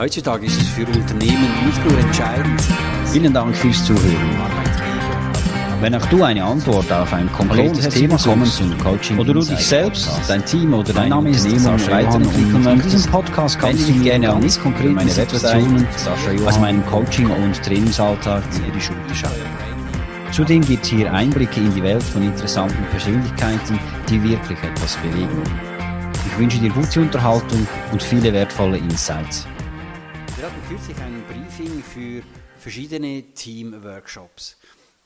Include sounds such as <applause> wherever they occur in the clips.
Heutzutage ist es für Unternehmen nicht nur entscheidend. Vielen Dank fürs Zuhören. Wenn auch du eine Antwort auf ein konkretes Thema suchst oder du dich selbst, dein Team oder dein Unternehmen weiterentwickeln möchtest, diesen Podcast kannst du gerne an nicht konkret meine Website aus meinem Coaching- und Trainingsalltag über die Schulter schauen. Zudem gibt es hier Einblicke in die Welt von interessanten Persönlichkeiten, die wirklich etwas bewegen. Ich wünsche dir gute Unterhaltung und viele wertvolle Insights. Kürzlich ein Briefing für verschiedene Team-Workshops.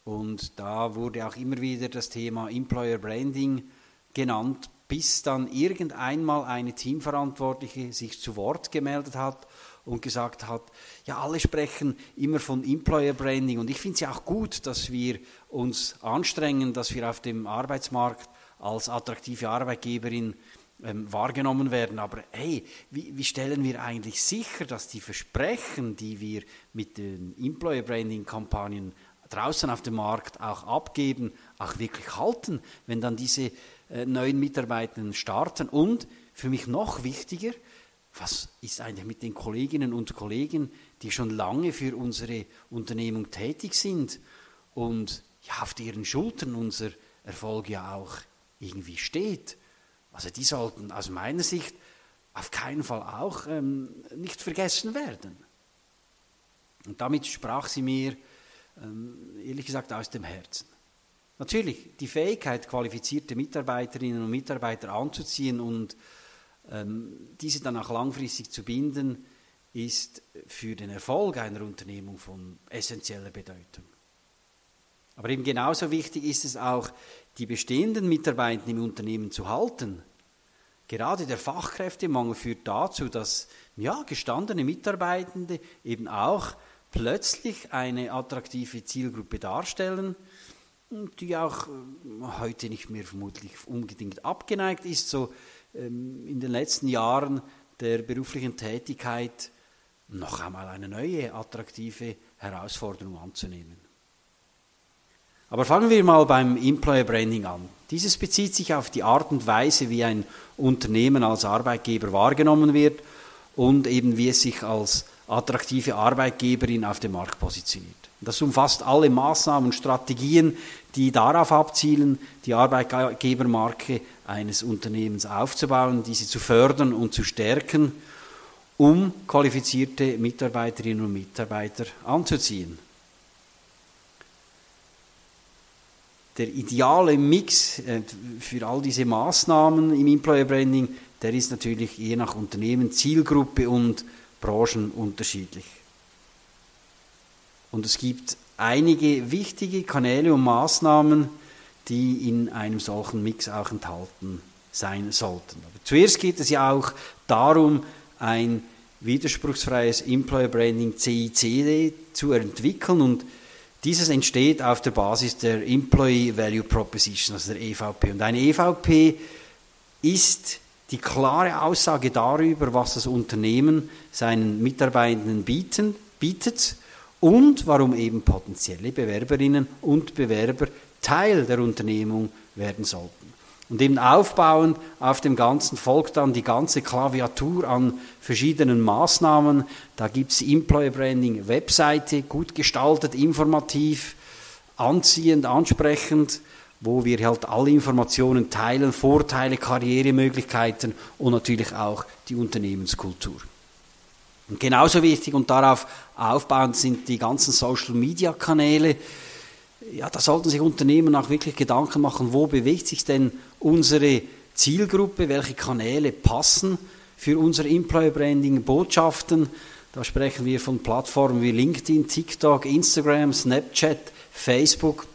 Und da wurde auch immer wieder das Thema Employer Branding genannt, bis dann irgendeinmal eine Teamverantwortliche sich zu Wort gemeldet hat und gesagt hat, ja, alle sprechen immer von Employer Branding und ich finde es ja auch gut, dass wir uns anstrengen, dass wir auf dem Arbeitsmarkt als attraktive Arbeitgeberin ähm, wahrgenommen werden. Aber hey, wie, wie stellen wir eigentlich sicher, dass die Versprechen, die wir mit den Employer Branding Kampagnen draußen auf dem Markt auch abgeben, auch wirklich halten, wenn dann diese äh, neuen Mitarbeitenden starten. Und für mich noch wichtiger, was ist eigentlich mit den Kolleginnen und Kollegen, die schon lange für unsere Unternehmung tätig sind und ja, auf deren Schultern unser Erfolg ja auch irgendwie steht. Also die sollten aus meiner Sicht auf keinen Fall auch ähm, nicht vergessen werden. Und damit sprach sie mir ähm, ehrlich gesagt aus dem Herzen. Natürlich, die Fähigkeit, qualifizierte Mitarbeiterinnen und Mitarbeiter anzuziehen und ähm, diese dann auch langfristig zu binden, ist für den Erfolg einer Unternehmung von essentieller Bedeutung. Aber eben genauso wichtig ist es auch, die bestehenden Mitarbeiter im Unternehmen zu halten. Gerade der Fachkräftemangel führt dazu, dass ja, gestandene Mitarbeitende eben auch plötzlich eine attraktive Zielgruppe darstellen, die auch äh, heute nicht mehr vermutlich unbedingt abgeneigt ist, so ähm, in den letzten Jahren der beruflichen Tätigkeit noch einmal eine neue attraktive Herausforderung anzunehmen. Aber fangen wir mal beim Employer Branding an. Dieses bezieht sich auf die Art und Weise, wie ein Unternehmen als Arbeitgeber wahrgenommen wird und eben wie es sich als attraktive Arbeitgeberin auf dem Markt positioniert. Das umfasst alle Maßnahmen und Strategien, die darauf abzielen, die Arbeitgebermarke eines Unternehmens aufzubauen, diese zu fördern und zu stärken, um qualifizierte Mitarbeiterinnen und Mitarbeiter anzuziehen. Der ideale Mix äh, für all diese Maßnahmen im Employer Branding, der ist natürlich je nach Unternehmen, Zielgruppe und Branchen unterschiedlich. Und es gibt einige wichtige Kanäle und Maßnahmen, die in einem solchen Mix auch enthalten sein sollten. Aber zuerst geht es ja auch darum, ein widerspruchsfreies Employer Branding CICD zu entwickeln und dieses entsteht auf der Basis der Employee Value Proposition, also der EVP. Und eine EVP ist die klare Aussage darüber, was das Unternehmen seinen Mitarbeitenden bieten, bietet und warum eben potenzielle Bewerberinnen und Bewerber Teil der Unternehmung werden sollten. Und eben aufbauend auf dem Ganzen folgt dann die ganze Klaviatur an verschiedenen Maßnahmen. Da gibt es Employer Branding Webseite, gut gestaltet, informativ, anziehend, ansprechend wo wir halt alle Informationen teilen, Vorteile, Karrieremöglichkeiten und natürlich auch die Unternehmenskultur. Und genauso wichtig und darauf aufbauend sind die ganzen Social-Media-Kanäle. Ja, da sollten sich Unternehmen auch wirklich Gedanken machen, wo bewegt sich denn unsere Zielgruppe, welche Kanäle passen für unser Employer Branding, Botschaften. Da sprechen wir von Plattformen wie LinkedIn, TikTok, Instagram, Snapchat, Facebook,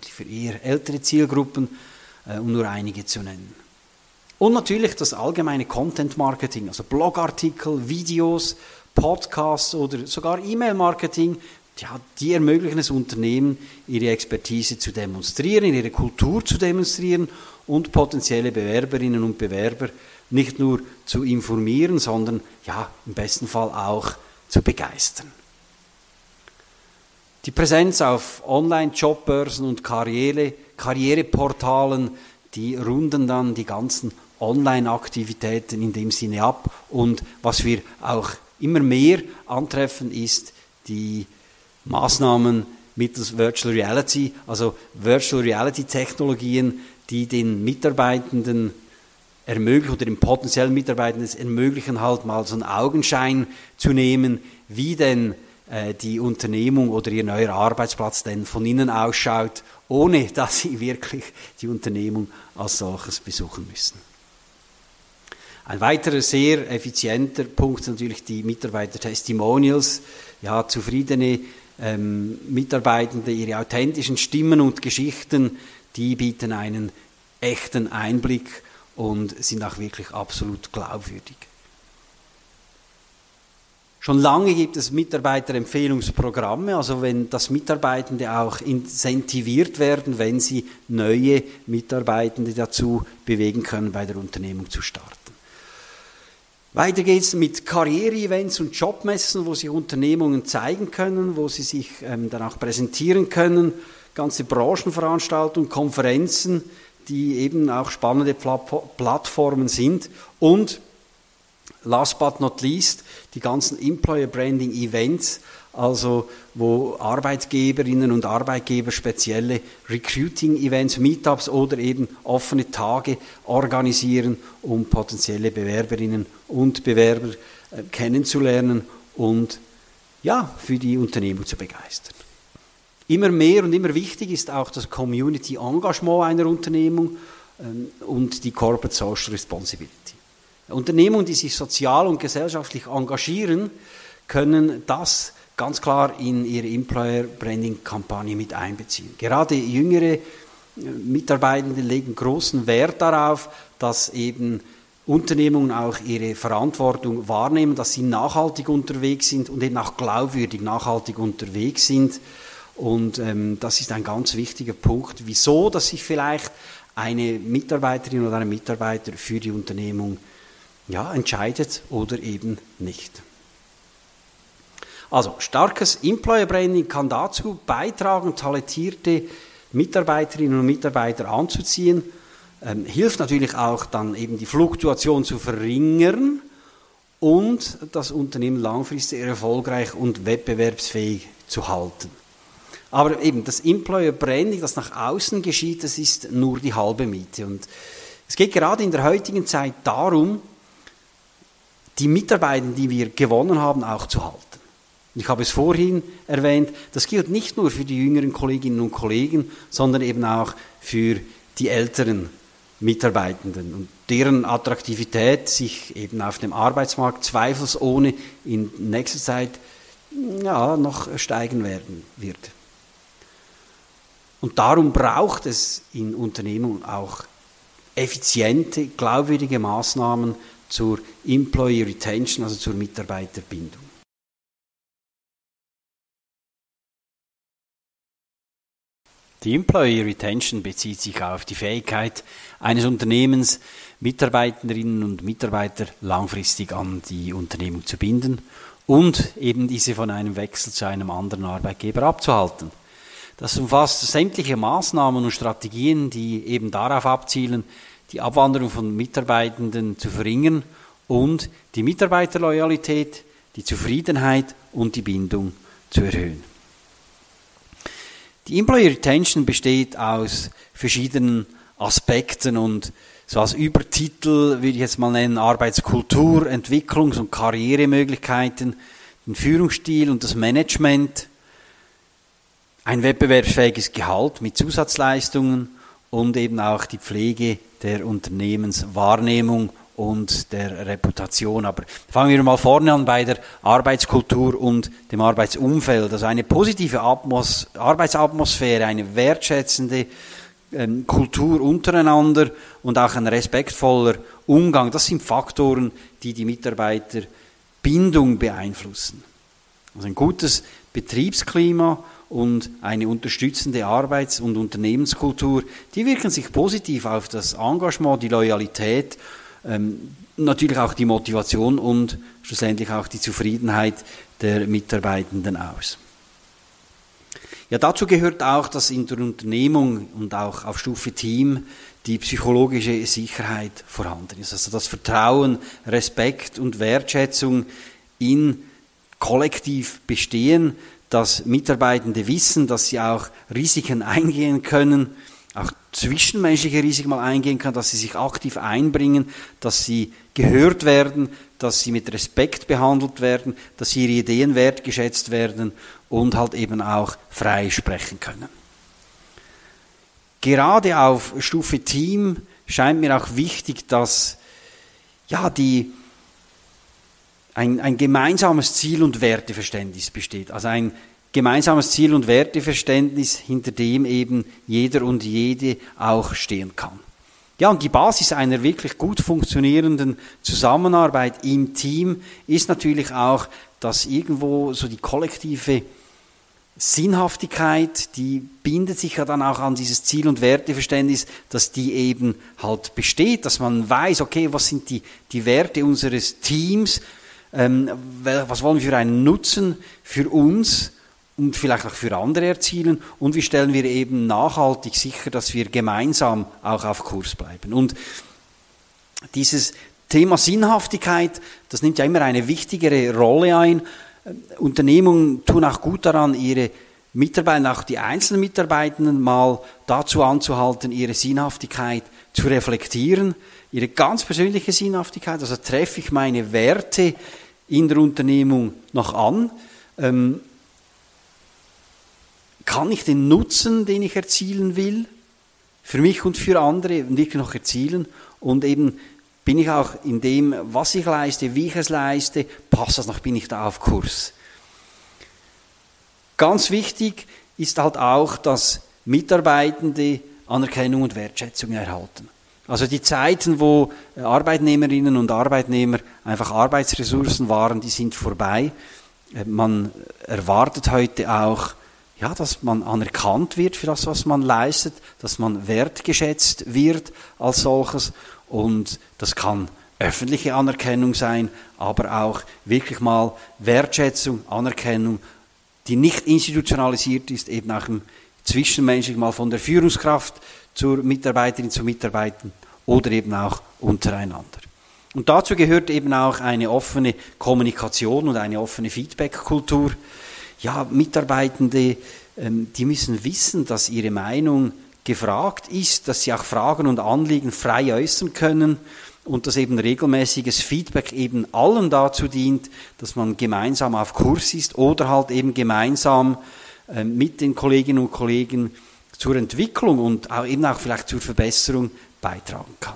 für eher ältere Zielgruppen, äh, um nur einige zu nennen. Und natürlich das allgemeine Content Marketing, also Blogartikel, Videos, Podcasts oder sogar E-Mail-Marketing, ja, die ermöglichen es Unternehmen, ihre Expertise zu demonstrieren, ihre Kultur zu demonstrieren und potenzielle Bewerberinnen und Bewerber nicht nur zu informieren, sondern ja, im besten Fall auch zu begeistern. Die Präsenz auf Online-Jobbörsen und Karriere, Karriereportalen, die runden dann die ganzen Online-Aktivitäten in dem Sinne ab. Und was wir auch immer mehr antreffen, ist die Maßnahmen mittels Virtual Reality, also Virtual Reality Technologien, die den Mitarbeitenden ermöglichen oder den potenziellen Mitarbeitenden es ermöglichen, halt mal so einen Augenschein zu nehmen, wie denn äh, die Unternehmung oder ihr neuer Arbeitsplatz denn von innen ausschaut, ohne <laughs> dass sie wirklich die Unternehmung als solches besuchen müssen. Ein weiterer sehr effizienter Punkt sind natürlich die Mitarbeiter-Testimonials, ja, zufriedene ähm, Mitarbeitende, ihre authentischen Stimmen und Geschichten, die bieten einen echten Einblick und sind auch wirklich absolut glaubwürdig. Schon lange gibt es Mitarbeiterempfehlungsprogramme, also wenn das Mitarbeitende auch incentiviert werden, wenn sie neue Mitarbeitende dazu bewegen können, bei der Unternehmung zu starten. Weiter geht es mit Karriere-Events und Jobmessen, wo sich Unternehmungen zeigen können, wo sie sich ähm, dann auch präsentieren können, ganze Branchenveranstaltungen, Konferenzen, die eben auch spannende Plattformen sind und last but not least die ganzen Employer Branding Events, also wo Arbeitgeberinnen und Arbeitgeber spezielle Recruiting-Events, Meetups oder eben offene Tage organisieren, um potenzielle Bewerberinnen und Bewerber äh, kennenzulernen und ja, für die Unternehmung zu begeistern. Immer mehr und immer wichtig ist auch das Community Engagement einer Unternehmung ähm, und die Corporate Social Responsibility. Unternehmungen, die sich sozial und gesellschaftlich engagieren, können das ganz klar in ihre Employer Branding Kampagne mit einbeziehen. Gerade jüngere äh, Mitarbeitende legen großen Wert darauf, dass eben Unternehmungen auch ihre Verantwortung wahrnehmen, dass sie nachhaltig unterwegs sind und eben auch glaubwürdig nachhaltig unterwegs sind. Und ähm, das ist ein ganz wichtiger Punkt, wieso, dass sich vielleicht eine Mitarbeiterin oder ein Mitarbeiter für die Unternehmung ja, entscheidet oder eben nicht. Also starkes Employer Branding kann dazu beitragen, talentierte Mitarbeiterinnen und Mitarbeiter anzuziehen, ähm, hilft natürlich auch dann eben die Fluktuation zu verringern und das Unternehmen langfristig erfolgreich und wettbewerbsfähig zu halten. Aber eben das Employer Branding, das nach außen geschieht, das ist nur die halbe Miete. Und es geht gerade in der heutigen Zeit darum, die Mitarbeiter, die wir gewonnen haben, auch zu halten. Ich habe es vorhin erwähnt, das gilt nicht nur für die jüngeren Kolleginnen und Kollegen, sondern eben auch für die älteren Mitarbeitenden und deren Attraktivität sich eben auf dem Arbeitsmarkt zweifelsohne in nächster Zeit ja, noch steigen werden wird. Und darum braucht es in Unternehmungen auch effiziente, glaubwürdige Maßnahmen, zur Employee Retention, also zur Mitarbeiterbindung. Die Employee Retention bezieht sich auf die Fähigkeit eines Unternehmens, Mitarbeiterinnen und Mitarbeiter langfristig an die Unternehmung zu binden und eben diese von einem Wechsel zu einem anderen Arbeitgeber abzuhalten. Das umfasst sämtliche Maßnahmen und Strategien, die eben darauf abzielen, die Abwanderung von Mitarbeitenden zu verringern und die Mitarbeiterloyalität, die Zufriedenheit und die Bindung zu erhöhen. Die Employee Retention besteht aus verschiedenen Aspekten und so als Übertitel würde ich jetzt mal nennen Arbeitskultur, Entwicklungs- und Karrieremöglichkeiten, den Führungsstil und das Management, ein wettbewerbsfähiges Gehalt mit Zusatzleistungen und eben auch die Pflege der Unternehmenswahrnehmung und der Reputation. Aber fangen wir mal vorne an bei der Arbeitskultur und dem Arbeitsumfeld. Also eine positive Atmos Arbeitsatmosphäre, eine wertschätzende ähm, Kultur untereinander und auch ein respektvoller Umgang, das sind Faktoren, die die Mitarbeiterbindung beeinflussen. Also ein gutes Betriebsklima und eine unterstützende Arbeits- und Unternehmenskultur, die wirken sich positiv auf das Engagement, die Loyalität, ähm, natürlich auch die Motivation und schlussendlich auch die Zufriedenheit der Mitarbeitenden aus. Ja, dazu gehört auch, dass in der Unternehmung und auch auf Stufe Team die psychologische Sicherheit vorhanden ist. Also das Vertrauen, Respekt und Wertschätzung in kollektiv bestehen, dass Mitarbeitende wissen, dass sie auch Risiken eingehen können, auch zwischenmenschliche Risiken mal eingehen können, dass sie sich aktiv einbringen, dass sie gehört werden, dass sie mit Respekt behandelt werden, dass ihre Ideen wertgeschätzt werden und halt eben auch frei sprechen können. Gerade auf Stufe Team scheint mir auch wichtig, dass ja die ein, ein gemeinsames Ziel und Werteverständnis besteht. Also ein gemeinsames Ziel und Werteverständnis, hinter dem eben jeder und jede auch stehen kann. Ja, und die Basis einer wirklich gut funktionierenden Zusammenarbeit im Team ist natürlich auch, dass irgendwo so die kollektive Sinnhaftigkeit, die bindet sich ja dann auch an dieses Ziel- und Werteverständnis, dass die eben halt besteht, dass man weiß, okay, was sind die, die Werte unseres Teams, was wollen wir für einen Nutzen für uns und vielleicht auch für andere erzielen und wie stellen wir eben nachhaltig sicher, dass wir gemeinsam auch auf Kurs bleiben. Und dieses Thema Sinnhaftigkeit, das nimmt ja immer eine wichtigere Rolle ein. Unternehmungen tun auch gut daran, ihre Mitarbeiter, auch die einzelnen Mitarbeitenden mal dazu anzuhalten, ihre Sinnhaftigkeit zu reflektieren, ihre ganz persönliche Sinnhaftigkeit, also treffe ich meine Werte in der Unternehmung noch an, ähm, kann ich den Nutzen, den ich erzielen will, für mich und für andere wirklich noch erzielen und eben bin ich auch in dem, was ich leiste, wie ich es leiste, passt das noch, bin ich da auf Kurs. Ganz wichtig ist halt auch, dass Mitarbeitende Anerkennung und Wertschätzung erhalten. Also die Zeiten, wo Arbeitnehmerinnen und Arbeitnehmer einfach Arbeitsressourcen waren, die sind vorbei. Man erwartet heute auch ja, dass man anerkannt wird für das, was man leistet, dass man wertgeschätzt wird als solches und das kann öffentliche Anerkennung sein, aber auch wirklich mal Wertschätzung, Anerkennung, die nicht institutionalisiert ist, eben auch im zwischenmenschlich mal von der Führungskraft zur Mitarbeiterin zu Mitarbeiter oder eben auch untereinander. Und dazu gehört eben auch eine offene Kommunikation und eine offene Feedback-Kultur ja, Mitarbeitende, ähm, die müssen wissen, dass ihre Meinung gefragt ist, dass sie auch Fragen und Anliegen frei äußern können und dass eben regelmäßiges Feedback eben allen dazu dient, dass man gemeinsam auf Kurs ist oder halt eben gemeinsam mit den Kolleginnen und Kollegen zur Entwicklung und auch eben auch vielleicht zur Verbesserung beitragen kann.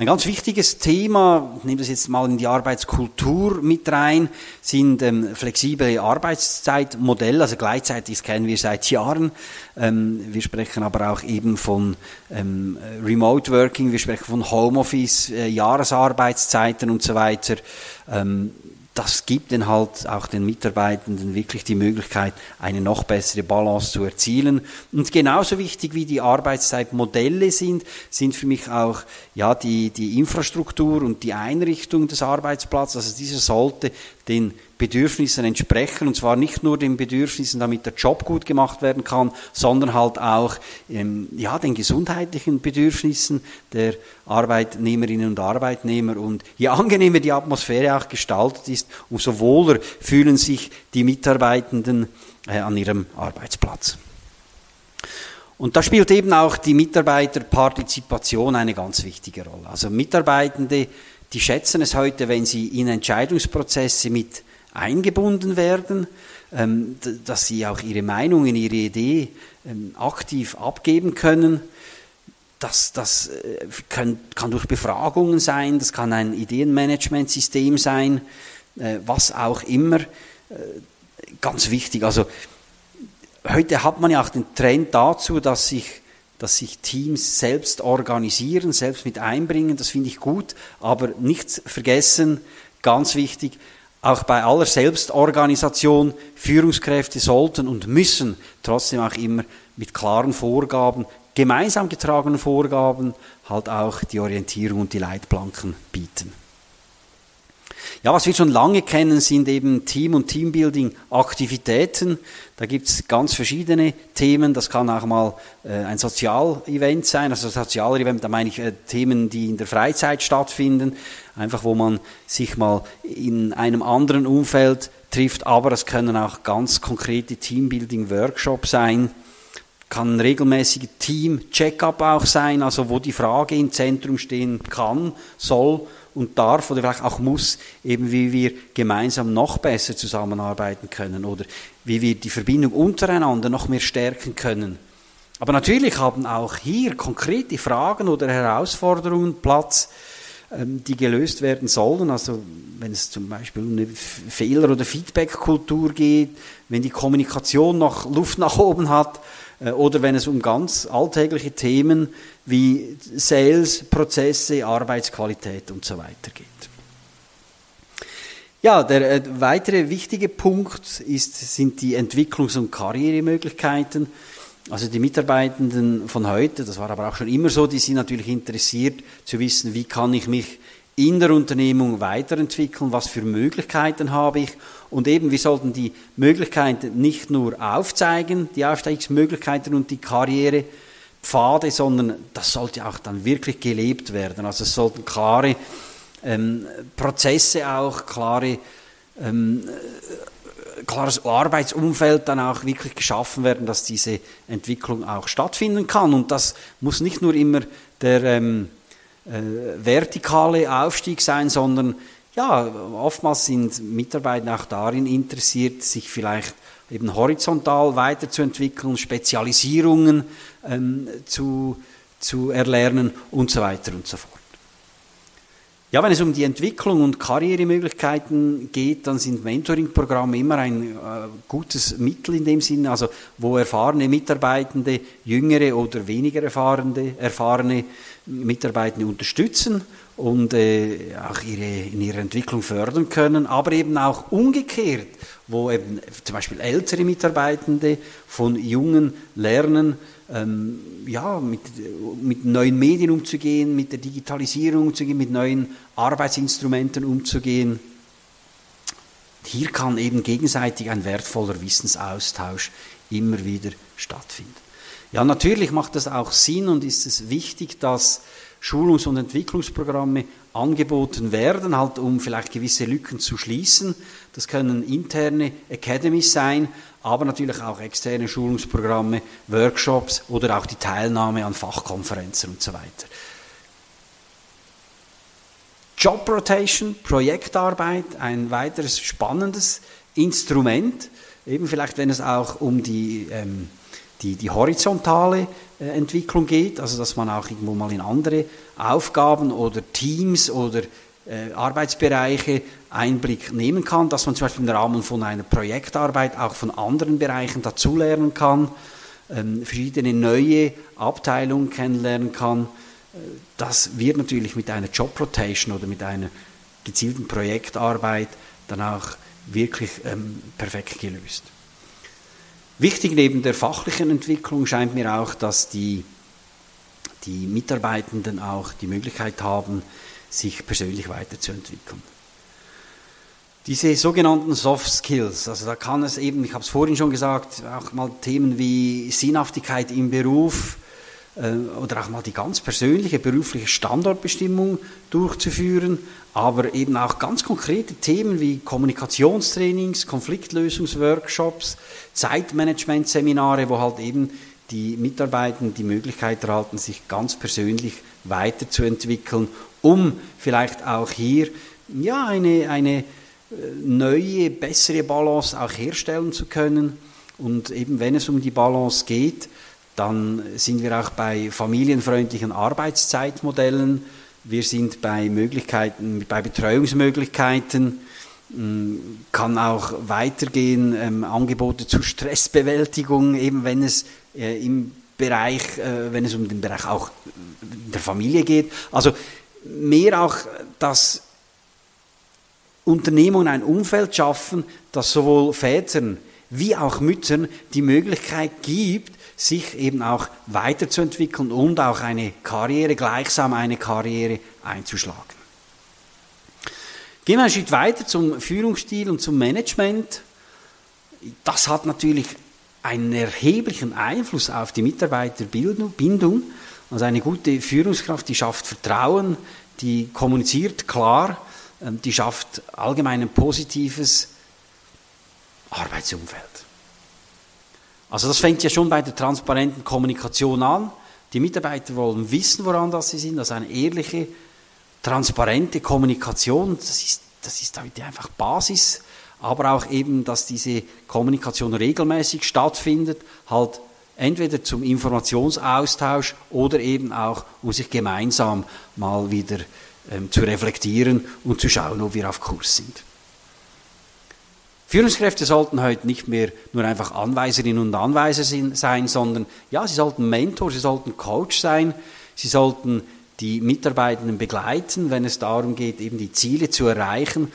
Ein ganz wichtiges Thema, ich nehme das jetzt mal in die Arbeitskultur mit rein, sind ähm, flexible Arbeitszeitmodelle. Also gleichzeitig kennen wir seit Jahren. Ähm, wir sprechen aber auch eben von ähm, Remote Working, wir sprechen von Homeoffice, äh, Jahresarbeitszeiten und so weiter. Ähm, das gibt dann halt auch den Mitarbeitenden wirklich die Möglichkeit, eine noch bessere Balance zu erzielen. Und genauso wichtig wie die Arbeitszeitmodelle sind, sind für mich auch ja, die, die Infrastruktur und die Einrichtung des Arbeitsplatzes. Also dieser sollte den Bedürfnissen entsprechen, und zwar nicht nur den Bedürfnissen, damit der Job gut gemacht werden kann, sondern halt auch ähm, ja, den gesundheitlichen Bedürfnissen der Arbeitnehmerinnen und Arbeitnehmer. Und je angenehmer die Atmosphäre auch gestaltet ist, umso wohler fühlen sich die Mitarbeitenden äh, an ihrem Arbeitsplatz. Und da spielt eben auch die Mitarbeiterpartizipation eine ganz wichtige Rolle. Also Mitarbeitende, die schätzen es heute, wenn sie in Entscheidungsprozesse mit eingebunden werden, ähm, dass sie auch ihre Meinungen, ihre Idee ähm, aktiv abgeben können. Das, das äh, kann, kann durch Befragungen sein, das kann ein Ideenmanagementsystem sein, äh, was auch immer. Äh, ganz wichtig. Also heute hat man ja auch den Trend dazu, dass sich dass sich Teams selbst organisieren, selbst mit einbringen, das finde ich gut, aber nichts vergessen, ganz wichtig, auch bei aller Selbstorganisation, Führungskräfte sollten und müssen trotzdem auch immer mit klaren Vorgaben, gemeinsam getragenen Vorgaben, halt auch die Orientierung und die Leitplanken bieten. Ja, was wir schon lange kennen, sind eben Team- und Teambuilding-Aktivitäten. Da gibt es ganz verschiedene Themen. Das kann auch mal äh, ein Sozialevent sein. Also Sozialevent, da meine ich äh, Themen, die in der Freizeit stattfinden. Einfach, wo man sich mal in einem anderen Umfeld trifft. Aber es können auch ganz konkrete Teambuilding-Workshops sein kann ein regelmäßiger Team-Check-up auch sein, also wo die Frage im Zentrum stehen kann, soll und darf oder vielleicht auch muss, eben wie wir gemeinsam noch besser zusammenarbeiten können oder wie wir die Verbindung untereinander noch mehr stärken können. Aber natürlich haben auch hier konkrete Fragen oder Herausforderungen Platz, die gelöst werden sollen. Also wenn es zum Beispiel um eine Fehler- oder Feedback-Kultur geht, wenn die Kommunikation noch Luft nach oben hat, äh, oder wenn es um ganz alltägliche Themen wie Sales, Prozesse, Arbeitsqualität und so weiter geht. Ja, der äh, weitere wichtige Punkt ist, sind die Entwicklungs- und Karrieremöglichkeiten. Also die Mitarbeitenden von heute, das war aber auch schon immer so, die sind natürlich interessiert zu wissen, wie kann ich mich in der Unternehmung weiterentwickeln, was für Möglichkeiten habe ich und eben wir sollten die Möglichkeiten nicht nur aufzeigen, die Aufstiegsmöglichkeiten und die Karrierepfade, sondern das sollte auch dann wirklich gelebt werden. Also es sollten klare ähm, Prozesse auch, klare ähm, klares Arbeitsumfeld dann auch wirklich geschaffen werden, dass diese Entwicklung auch stattfinden kann. Und das muss nicht nur immer der ähm, äh, vertikale Aufstieg sein, sondern ja, oftmals sind Mitarbeiter auch darin interessiert, sich vielleicht eben horizontal weiterzuentwickeln, Spezialisierungen ähm, zu, zu erlernen und so weiter und so fort. Ja, wenn es um die Entwicklung und Karrieremöglichkeiten geht, dann sind Mentoring-Programme immer ein äh, gutes Mittel in dem Sinne, also wo erfahrene Mitarbeitende, jüngere oder weniger erfahrene, erfahrene Mitarbeitende unterstützen und äh, auch ihre, in ihrer Entwicklung fördern können, aber eben auch umgekehrt, wo eben zum Beispiel ältere Mitarbeitende von Jungen lernen, ähm, ja, mit, mit neuen Medien umzugehen, mit der Digitalisierung umzugehen, mit neuen Arbeitsinstrumenten umzugehen. Hier kann eben gegenseitig ein wertvoller Wissensaustausch immer wieder stattfinden. Ja, natürlich macht das auch Sinn und ist es wichtig, dass Schulungs- und Entwicklungsprogramme angeboten werden, halt um vielleicht gewisse Lücken zu schließen. Das können interne Academies sein, aber natürlich auch externe Schulungsprogramme, Workshops oder auch die Teilnahme an Fachkonferenzen und so weiter. Job Rotation, Projektarbeit, ein weiteres spannendes Instrument, eben vielleicht wenn es auch um die, ähm, die, die horizontale äh, Entwicklung geht, also dass man auch irgendwo mal in andere Aufgaben oder Teams oder äh, Arbeitsbereiche Einblick nehmen kann, dass man zum Beispiel im Rahmen von einer Projektarbeit auch von anderen Bereichen dazulernen kann, ähm, verschiedene neue Abteilungen kennenlernen kann. Äh, das wird natürlich mit einer Job Rotation oder mit einer gezielten Projektarbeit dann auch wirklich ähm, perfekt gelöst. Wichtig neben der fachlichen Entwicklung scheint mir auch, dass die, die Mitarbeitenden auch die Möglichkeit haben, sich persönlich weiterzuentwickeln. Diese sogenannten Soft Skills, also da kann es eben, ich habe es vorhin schon gesagt, auch mal Themen wie Sinnhaftigkeit im Beruf äh, oder auch mal die ganz persönliche berufliche Standortbestimmung durchzuführen, aber eben auch ganz konkrete Themen wie Kommunikationstrainings, Konfliktlösungsworkshops, Zeitmanagementseminare, wo halt eben die Mitarbeitenden die Möglichkeit erhalten, sich ganz persönlich weiterzuentwickeln, um vielleicht auch hier ja, eine, eine äh, neue, bessere Balance auch herstellen zu können. Und eben wenn es um die Balance geht, dann sind wir auch bei familienfreundlichen Arbeitszeitmodellen, wir sind bei Möglichkeiten, bei Betreuungsmöglichkeiten, kann auch weitergehen, ähm, Angebote zur Stressbewältigung, eben wenn es äh, im Bereich, äh, wenn es um den Bereich auch der Familie geht. Also mehr auch, dass Unternehmungen ein Umfeld schaffen, das sowohl Vätern wie auch Müttern die Möglichkeit gibt, sich eben auch weiterzuentwickeln und auch eine Karriere, gleichsam eine Karriere einzuschlagen. Gehen wir einen Schritt weiter zum Führungsstil und zum Management. Das hat natürlich einen erheblichen Einfluss auf die Mitarbeiterbindung. Also eine gute Führungskraft, die schafft Vertrauen, die kommuniziert klar, ähm, die schafft allgemein ein positives Arbeitsumfeld. Also das fängt ja schon bei der transparenten Kommunikation an. Die Mitarbeiter wollen wissen, woran das sie sind. Also eine ehrliche, transparente Kommunikation, das ist, das ist heute einfach Basis. Aber auch eben, dass diese Kommunikation regelmäßig stattfindet, halt entweder zum Informationsaustausch oder eben auch, um sich gemeinsam mal wieder ähm, zu reflektieren und zu schauen, ob wir auf Kurs sind. Führungskräfte sollten heute nicht mehr nur einfach Anweiserinnen und Anweiser sein, sondern ja, sie sollten Mentor, sie sollten Coach sein, sie sollten die Mitarbeitenden begleiten, wenn es darum geht, eben die Ziele zu erreichen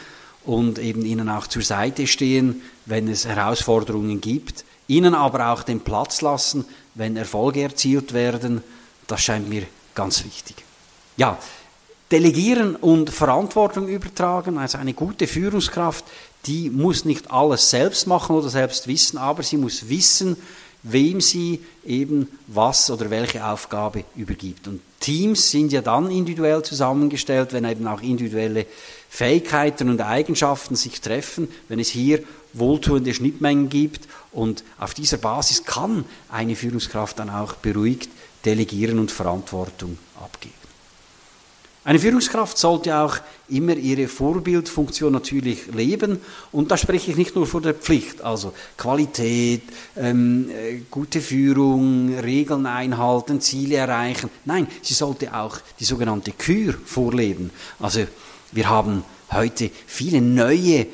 und eben ihnen auch zur Seite stehen, wenn es Herausforderungen gibt, ihnen aber auch den Platz lassen, wenn Erfolge erzielt werden. Das scheint mir ganz wichtig. Ja, Delegieren und Verantwortung übertragen, also eine gute Führungskraft, die muss nicht alles selbst machen oder selbst wissen, aber sie muss wissen, wem sie eben was oder welche Aufgabe übergibt. Und Teams sind ja dann individuell zusammengestellt, wenn eben auch individuelle Fähigkeiten und Eigenschaften sich treffen, wenn es hier wohltuende Schnittmengen gibt. Und auf dieser Basis kann eine Führungskraft dann auch beruhigt delegieren und Verantwortung abgeben. Eine Führungskraft sollte auch immer ihre Vorbildfunktion natürlich leben und da spreche ich nicht nur von der Pflicht, also Qualität, ähm, äh, gute Führung, Regeln einhalten, Ziele erreichen. Nein, sie sollte auch die sogenannte Kür vorleben. Also wir haben heute viele neue äh,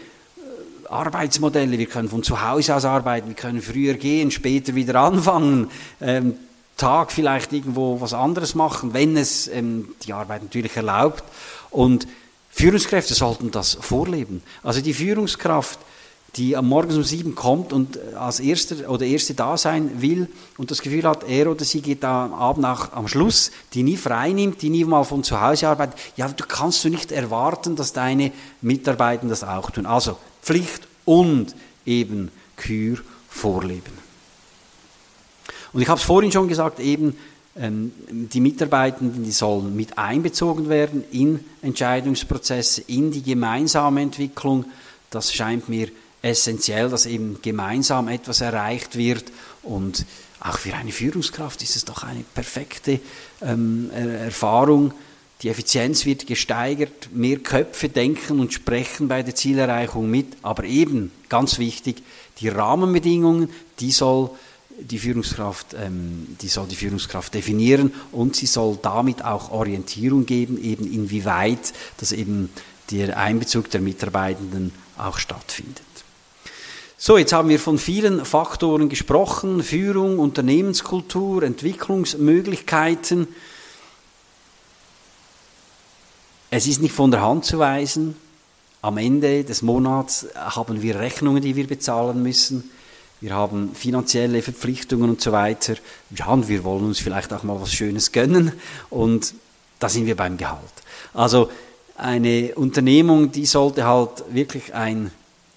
Arbeitsmodelle. Wir können von zu Hause aus arbeiten, wir können früher gehen, später wieder anfangen. Ähm, Tag vielleicht irgendwo was anderes machen, wenn es ähm, die Arbeit natürlich erlaubt. Und Führungskräfte sollten das vorleben. Also die Führungskraft, die am Morgen um sieben kommt und als erster oder erste da sein will und das Gefühl hat, er oder sie geht am Abend auch am Schluss, die nie frei nimmt, die nie mal von zu Hause arbeitet, ja, du kannst du nicht erwarten, dass deine Mitarbeiter das auch tun. Also Pflicht und eben Kür vorleben. Und ich habe es vorhin schon gesagt, eben ähm, die Mitarbeitenden, die sollen mit einbezogen werden in Entscheidungsprozesse, in die gemeinsame Entwicklung. Das scheint mir essentiell, dass eben gemeinsam etwas erreicht wird und auch für eine Führungskraft ist es doch eine perfekte ähm, Erfahrung. Die Effizienz wird gesteigert, mehr Köpfe denken und sprechen bei der Zielerreichung mit, aber eben ganz wichtig, die Rahmenbedingungen, die soll die Führungskraft, ähm, die soll die Führungskraft definieren und sie soll damit auch Orientierung geben, eben inwieweit das eben der Einbezug der Mitarbeitenden auch stattfindet. So, jetzt haben wir von vielen Faktoren gesprochen, Führung, Unternehmenskultur, Entwicklungsmöglichkeiten. Es ist nicht von der Hand zu weisen, am Ende des Monats haben wir Rechnungen, die wir bezahlen müssen wir haben finanzielle Verpflichtungen und so weiter. Ja, und wir wollen uns vielleicht auch mal was Schönes gönnen und da sind wir beim Gehalt. Also eine Unternehmung, die sollte halt wirklich ein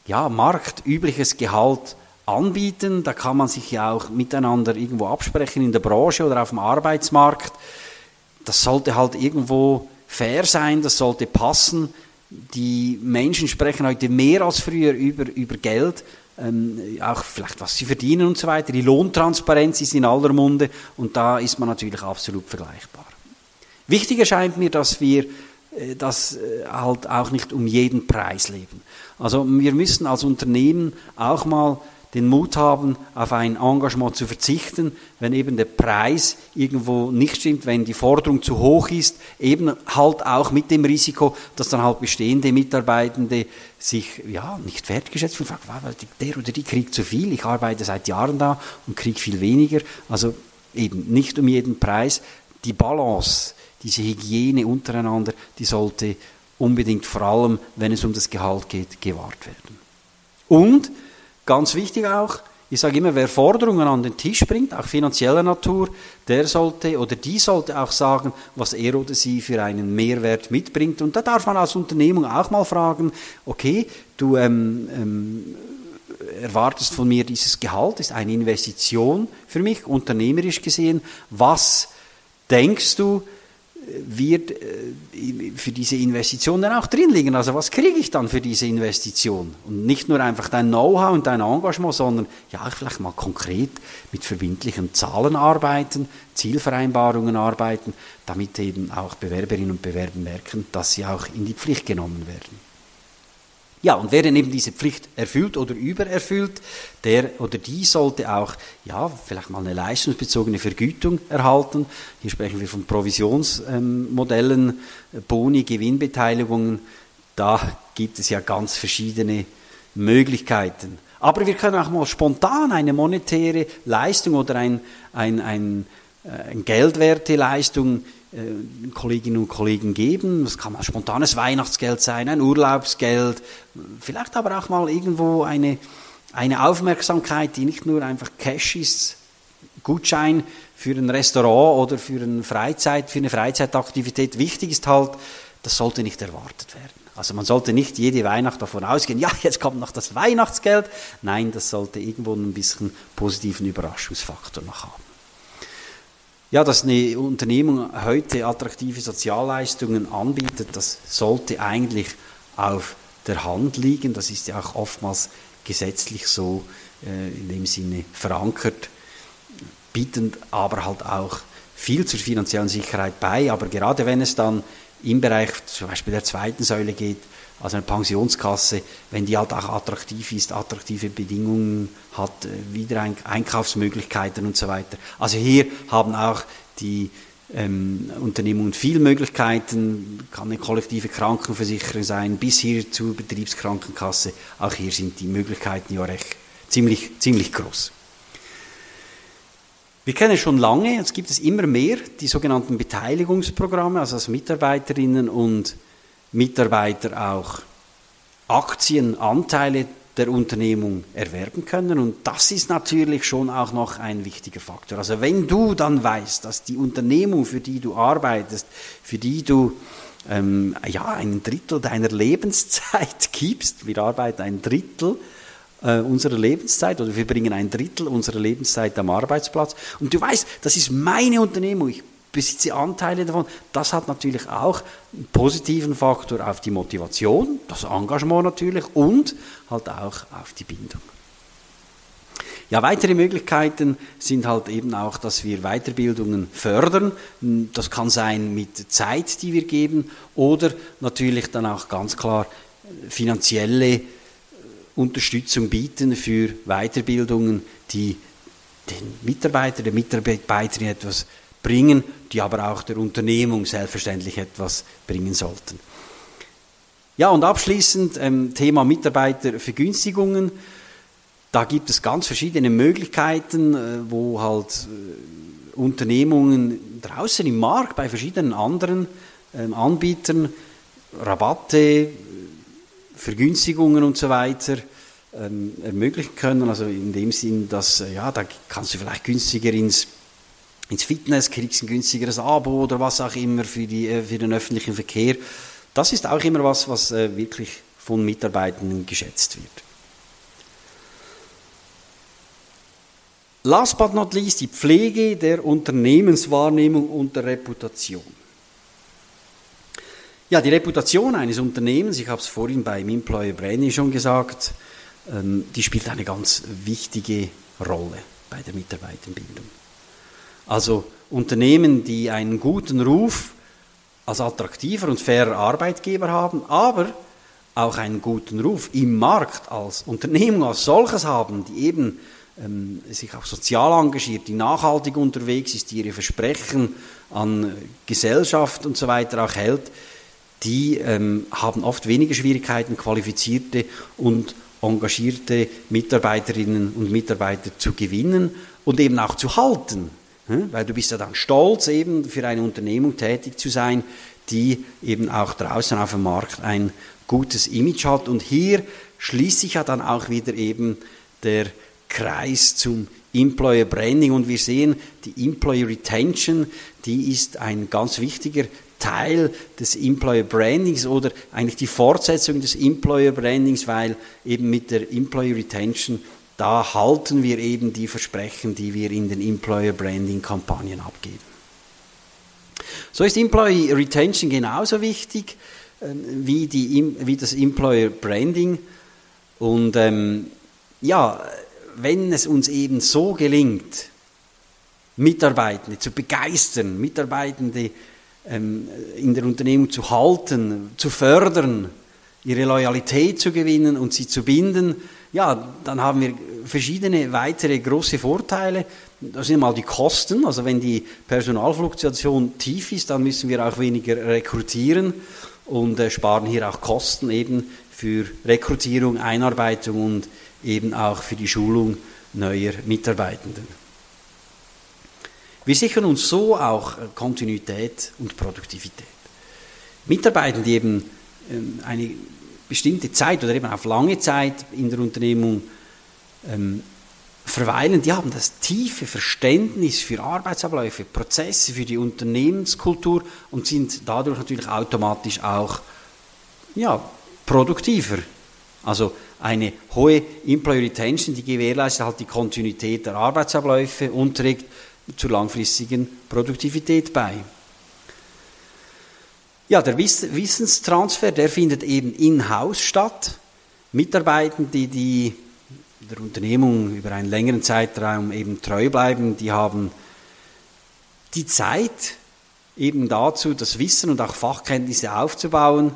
ja, marktübliches Gehalt anbieten. Da kann man sich ja auch miteinander irgendwo absprechen in der Branche oder auf dem Arbeitsmarkt. Das sollte halt irgendwo fair sein, das sollte passen. Die Menschen sprechen heute mehr als früher über, über Geld ähm, auch vielleicht was sie verdienen und so weiter. Die Lohntransparenz ist in aller Munde und da ist man natürlich absolut vergleichbar. Wichtig erscheint mir, dass wir äh, das äh, halt auch nicht um jeden Preis leben. Also wir müssen als Unternehmen auch mal den Mut haben, auf ein Engagement zu verzichten, wenn eben der Preis irgendwo nicht stimmt, wenn die Forderung zu hoch ist, eben halt auch mit dem Risiko, dass dann halt bestehende Mitarbeitende sich ja nicht wertgeschätzt fühlen, fragen, der oder die kriegt zu viel, ich arbeite seit Jahren da und kriege viel weniger. Also eben nicht um jeden Preis. Die Balance, diese Hygiene untereinander, die sollte unbedingt vor allem, wenn es um das Gehalt geht, gewahrt werden. Und Ganz wichtig auch, ich sage immer, wer Forderungen an den Tisch bringt, auch finanzieller Natur, der sollte oder die sollte auch sagen, was er oder sie für einen Mehrwert mitbringt. Und da darf man als Unternehmung auch mal fragen, okay, du ähm, ähm, erwartest von mir dieses Gehalt, ist eine Investition für mich, unternehmerisch gesehen. Was denkst du, wird äh, für diese Investition dann auch drin liegen. Also was kriege ich dann für diese Investition? Und nicht nur einfach dein Know-how und dein Engagement, sondern ja, vielleicht mal konkret mit verbindlichen Zahlen arbeiten, Zielvereinbarungen arbeiten, damit eben auch Bewerberinnen und Bewerber merken, dass sie auch in die Pflicht genommen werden. Ja, und wer denn eben diese Pflicht erfüllt oder übererfüllt, der oder die sollte auch, ja, vielleicht mal eine leistungsbezogene Vergütung erhalten. Hier sprechen wir von Provisionsmodellen, ähm, Boni, Gewinnbeteiligungen. Da gibt es ja ganz verschiedene Möglichkeiten. Aber wir können auch mal spontan eine monetäre Leistung oder ein, ein, ein, äh, ein Geldwerte Leistung Kolleginnen und Kollegen geben. Das kann mal spontanes Weihnachtsgeld sein, ein Urlaubsgeld, vielleicht aber auch mal irgendwo eine, eine Aufmerksamkeit, die nicht nur einfach Cash ist, Gutschein für ein Restaurant oder für, eine Freizeit, für eine Freizeitaktivität. Wichtig ist halt, das sollte nicht erwartet werden. Also man sollte nicht jede Weihnacht davon ausgehen, ja, jetzt kommt noch das Weihnachtsgeld. Nein, das sollte irgendwo ein bisschen positiven Überraschungsfaktor noch haben. Ja, dass eine Unternehmung heute attraktive Sozialleistungen anbietet, das sollte eigentlich auf der Hand liegen. Das ist ja auch oftmals gesetzlich so äh, in dem Sinne verankert, bietend aber halt auch viel zur finanziellen Sicherheit bei. Aber gerade wenn es dann im Bereich zum Beispiel der zweiten Säule geht, also eine Pensionskasse, wenn die halt auch attraktiv ist, attraktive Bedingungen hat, äh, wieder Einkaufsmöglichkeiten und so weiter. Also hier haben auch die ähm, Unternehmungen viel Möglichkeiten, kann eine kollektive Krankenversicherung sein, bis hier zur Betriebskrankenkasse. Auch hier sind die Möglichkeiten ja recht ziemlich, ziemlich groß. Wir kennen schon lange, jetzt gibt es immer mehr die sogenannten Beteiligungsprogramme, also als Mitarbeiterinnen und Mitarbeiter auch Aktien, Anteile der Unternehmung erwerben können. Und das ist natürlich schon auch noch ein wichtiger Faktor. Also wenn du dann weißt, dass die Unternehmung, für die du arbeitest, für die du ähm, ja, ein Drittel deiner Lebenszeit <laughs> gibst, wir arbeiten ein Drittel äh, unserer Lebenszeit oder wir bringen ein Drittel unserer Lebenszeit am Arbeitsplatz und du weißt, das ist meine Unternehmung, ich besitze Anteile davon. Das hat natürlich auch einen positiven Faktor auf die Motivation, das Engagement natürlich und halt auch auf die Bindung. Ja, weitere Möglichkeiten sind halt eben auch, dass wir Weiterbildungen fördern. Das kann sein mit Zeit, die wir geben, oder natürlich dann auch ganz klar finanzielle Unterstützung bieten für Weiterbildungen, die den Mitarbeiter, der Mitarbeiterin etwas bringen, die aber auch der Unternehmung selbstverständlich etwas bringen sollten. Ja, und abschließend ähm, Thema Mitarbeitervergünstigungen. Da gibt es ganz verschiedene Möglichkeiten, äh, wo halt äh, Unternehmungen draußen im Markt bei verschiedenen anderen ähm, Anbietern Rabatte, Vergünstigungen und so weiter ähm, ermöglichen können. Also in dem Sinn, dass äh, ja, da kannst du vielleicht günstiger ins ins Fitness, kriegst ein günstigeres Abo oder was auch immer für, die, äh, für den öffentlichen Verkehr. Das ist auch immer was, was äh, wirklich von Mitarbeitenden geschätzt wird. Last but not least die Pflege der Unternehmenswahrnehmung und der Reputation. Ja, die Reputation eines Unternehmens, ich habe es vorhin beim Employer Branding schon gesagt, ähm, die spielt eine ganz wichtige Rolle bei der Mitarbeiterbindung. Also Unternehmen, die einen guten Ruf als attraktiver und fairer Arbeitgeber haben, aber auch einen guten Ruf im Markt als Unternehmung als solches haben, die eben ähm, sich auch sozial engagiert, die nachhaltig unterwegs ist, die ihre Versprechen an Gesellschaft und so weiter auch hält, die ähm, haben oft weniger Schwierigkeiten, qualifizierte und engagierte Mitarbeiterinnen und Mitarbeiter zu gewinnen und eben auch zu halten. Hm? Weil du bist ja dann stolz, eben für eine Unternehmung tätig zu sein, die eben auch draußen auf dem Markt ein gutes Image hat. Und hier schließt sich ja dann auch wieder eben der Kreis zum Employer Branding und wir sehen, die Employer Retention, die ist ein ganz wichtiger Teil des Employer Brandings oder eigentlich die Fortsetzung des Employer Brandings, weil eben mit der Employer Retention da halten wir eben die Versprechen, die wir in den Employer Branding Kampagnen abgeben. So ist Employee Retention genauso wichtig äh, wie, die, wie das Employer Branding. Und ähm, ja, wenn es uns eben so gelingt, Mitarbeitende zu begeistern, Mitarbeitende ähm, in der Unternehmung zu halten, zu fördern, ihre Loyalität zu gewinnen und sie zu binden, ja, dann haben wir verschiedene weitere große Vorteile. Das sind mal die Kosten. Also wenn die Personalfluktuation tief ist, dann müssen wir auch weniger rekrutieren und äh, sparen hier auch Kosten eben für Rekrutierung, Einarbeitung und eben auch für die Schulung neuer Mitarbeitenden. Wir sichern uns so auch Kontinuität und Produktivität. Mitarbeiter, die eben ähm, eine bestimmte Zeit oder eben auf lange Zeit in der Unternehmung ähm, verweilen, die haben das tiefe Verständnis für Arbeitsabläufe, Prozesse, für die Unternehmenskultur und sind dadurch natürlich automatisch auch ja, produktiver. Also eine hohe Employee Retention, die gewährleistet halt die Kontinuität der Arbeitsabläufe und trägt zur langfristigen Produktivität bei. Ja, der Wissenstransfer, der findet eben in-house statt. Mitarbeitende, die der Unternehmung über einen längeren Zeitraum eben treu bleiben, die haben die Zeit eben dazu, das Wissen und auch Fachkenntnisse aufzubauen.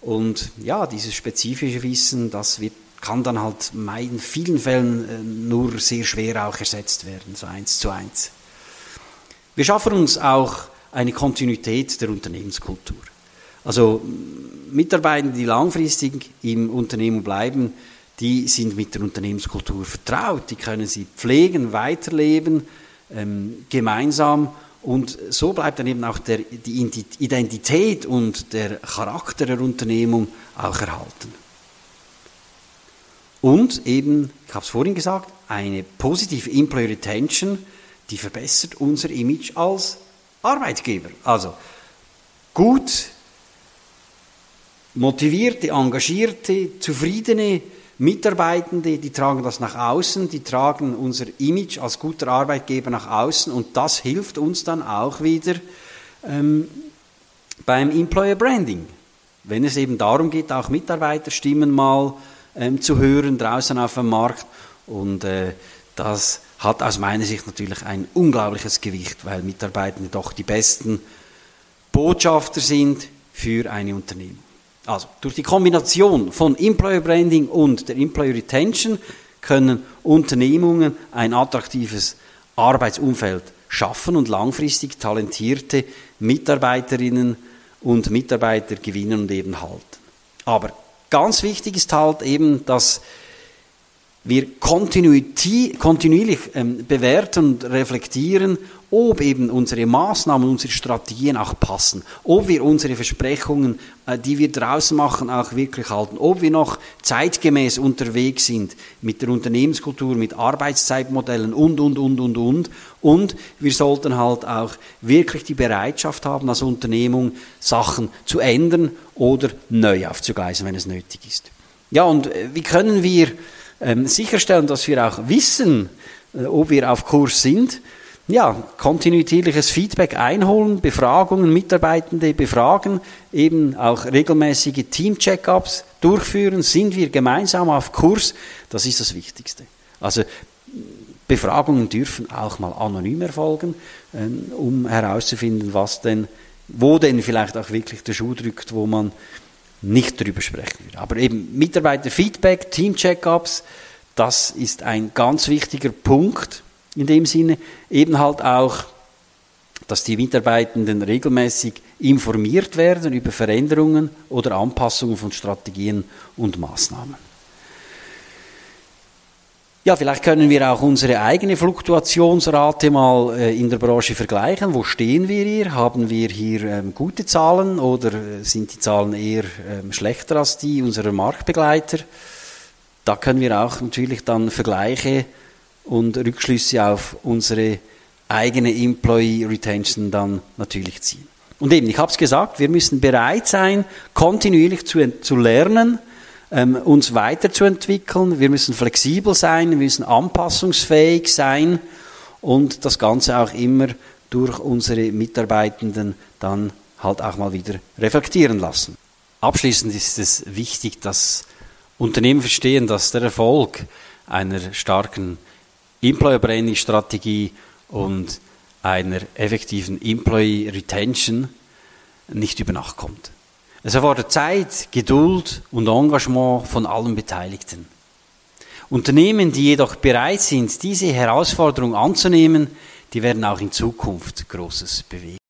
Und ja, dieses spezifische Wissen, das wird, kann dann halt in vielen Fällen äh, nur sehr schwer auch ersetzt werden, so eins zu eins. Wir schaffen uns auch eine Kontinuität der Unternehmenskultur. Also Mitarbeiter, die langfristig im Unternehmen bleiben, die sind mit der Unternehmenskultur vertraut, die können sie pflegen, weiterleben, ähm, gemeinsam und so bleibt dann eben auch der, die Identität und der Charakter der Unternehmung auch erhalten. Und eben, ich habe es vorhin gesagt, eine positive Employee Retention, die verbessert unser Image als Arbeitgeber. Also gut motivierte, engagierte, zufriedene Mitarbeitende, die tragen das nach außen, die tragen unser Image als guter Arbeitgeber nach außen und das hilft uns dann auch wieder ähm, beim Employer Branding. Wenn es eben darum geht, auch Mitarbeiterstimmen mal ähm, zu hören draußen auf dem Markt und äh, das hat aus meiner Sicht natürlich ein unglaubliches Gewicht, weil Mitarbeitende doch die besten Botschafter sind für eine Unternehmung. Also durch die Kombination von Employer Branding und der Employer Retention können Unternehmungen ein attraktives Arbeitsumfeld schaffen und langfristig talentierte Mitarbeiterinnen und Mitarbeiter gewinnen und eben halten. Aber ganz wichtig ist halt eben, dass wir kontinuierlich ähm, bewerten und reflektieren, ob eben unsere Maßnahmen, unsere Strategien auch passen, ob wir unsere Versprechungen, äh, die wir draußen machen, auch wirklich halten, ob wir noch zeitgemäß unterwegs sind mit der Unternehmenskultur, mit Arbeitszeitmodellen und, und, und, und, und. Und wir sollten halt auch wirklich die Bereitschaft haben, als Unternehmung Sachen zu ändern oder neu aufzugleisen, wenn es nötig ist. Ja, und äh, wie können wir sicherstellen, dass wir auch wissen, äh, ob wir auf Kurs sind. Ja, kontinuierliches Feedback einholen, Befragungen, Mitarbeitende befragen, eben auch regelmäßige Team-Check-ups durchführen. Sind wir gemeinsam auf Kurs? Das ist das Wichtigste. Also Befragungen dürfen auch mal anonym erfolgen, ähm, um herauszufinden, was denn, wo denn vielleicht auch wirklich der Schuh drückt, wo man nicht darüber sprechen würde. Aber eben Mitarbeiterfeedback, Team-Check-ups, das ist ein ganz wichtiger Punkt in dem Sinne. Eben halt auch, dass die Mitarbeitenden regelmäßig informiert werden über Veränderungen oder Anpassungen von Strategien und Maßnahmen. Ja, vielleicht können wir auch unsere eigene Fluktuationsrate mal äh, in der Branche vergleichen. Wo stehen wir hier? Haben wir hier ähm, gute Zahlen oder äh, sind die Zahlen eher ähm, schlechter als die unserer Marktbegleiter? Da können wir auch natürlich dann Vergleiche und Rückschlüsse auf unsere eigene Employee Retention dann natürlich ziehen. Und eben, ich habe es gesagt, wir müssen bereit sein, kontinuierlich zu, zu lernen, ähm, uns weiterzuentwickeln. Wir müssen flexibel sein, wir müssen anpassungsfähig sein und das Ganze auch immer durch unsere Mitarbeitenden dann halt auch mal wieder reflektieren lassen. Abschließend ist es wichtig, dass Unternehmen verstehen, dass der Erfolg einer starken Employer Branding Strategie und einer effektiven Employee Retention nicht über Nacht kommt. Es erfordert Zeit, Geduld und Engagement von allen Beteiligten. Unternehmen, die jedoch bereit sind, diese Herausforderung anzunehmen, die werden auch in Zukunft Großes bewegen.